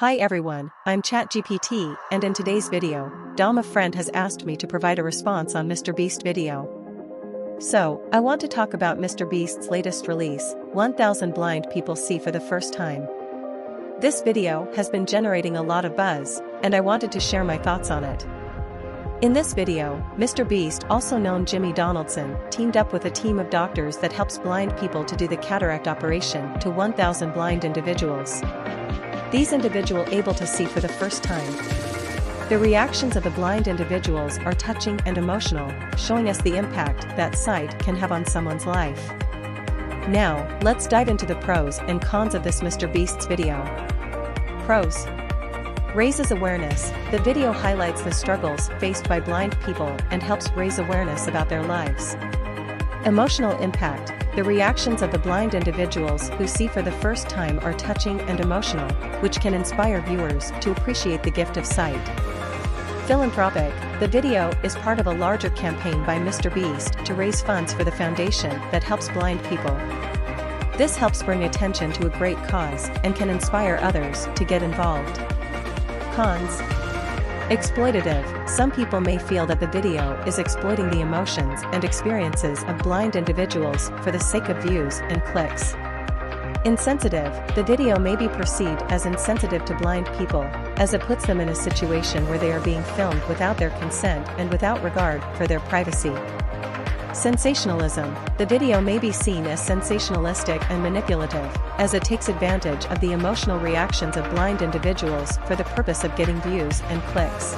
Hi everyone, I'm ChatGPT, and in today's video, Dhamma Friend has asked me to provide a response on Mr. Beast video. So, I want to talk about Mr. Beast's latest release, 1000 Blind People See for the First Time. This video has been generating a lot of buzz, and I wanted to share my thoughts on it. In this video, Mr. Beast, also known Jimmy Donaldson, teamed up with a team of doctors that helps blind people to do the cataract operation to 1,000 blind individuals. These individuals able to see for the first time. The reactions of the blind individuals are touching and emotional, showing us the impact that sight can have on someone's life. Now, let's dive into the pros and cons of this Mr. Beast's video. Pros Raises awareness. The video highlights the struggles faced by blind people and helps raise awareness about their lives. Emotional impact. The reactions of the blind individuals who see for the first time are touching and emotional, which can inspire viewers to appreciate the gift of sight. Philanthropic. The video is part of a larger campaign by Mr. Beast to raise funds for the foundation that helps blind people. This helps bring attention to a great cause and can inspire others to get involved. Cons Exploitative Some people may feel that the video is exploiting the emotions and experiences of blind individuals for the sake of views and clicks. Insensitive The video may be perceived as insensitive to blind people, as it puts them in a situation where they are being filmed without their consent and without regard for their privacy. Sensationalism The video may be seen as sensationalistic and manipulative, as it takes advantage of the emotional reactions of blind individuals for the purpose of getting views and clicks.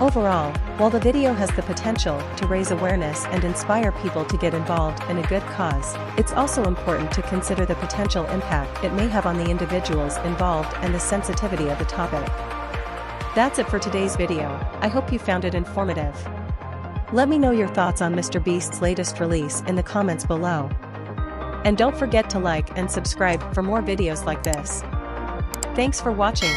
Overall, while the video has the potential to raise awareness and inspire people to get involved in a good cause, it's also important to consider the potential impact it may have on the individuals involved and the sensitivity of the topic. That's it for today's video, I hope you found it informative. Let me know your thoughts on Mr. Beast's latest release in the comments below. And don't forget to like and subscribe for more videos like this. Thanks for watching.